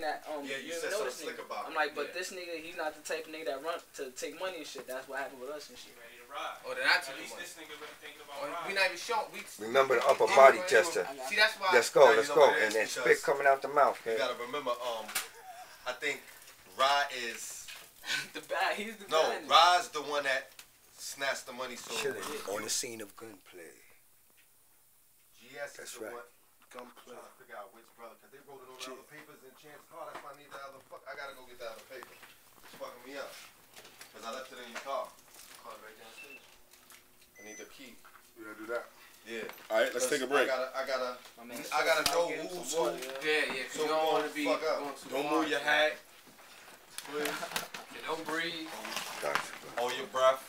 that um Yeah, you even said something slick about I'm like, but Yeah. this nigga, he's not the type of nigga that run to take money and shit. That's what happened with us and shit. Ready to ride. Oh, then I At took the least money. this nigga really thinking about Oh, We not even showing. We Remember the upper body we- tester. See, that's why. Let's go, let's go. know what it And then spit coming out the mouth, You gotta remember, um, I think Rod is the bad. He's the no, bad. nigga. Rod's the one that snatched the money. So Chilling on the scene of gunplay. GS That's is the right. one. I'm trying to figure out which brother, cause they wrote it on the other papers in Chance car. That's why I need the other. Fuck, I gotta go get the other paper. It's fucking me up, cause I left it in your car. Call right downstairs. I need the key. You gotta do that. Yeah. All right, let's take a break. I gotta, I gotta. My man, I gotta might know get him who's who. yeah. Yeah, yeah. So you don't we want to be fuck up. going too Don't move your man. hat. Please. Yeah, Don't breathe. Gotcha. Hold your breath.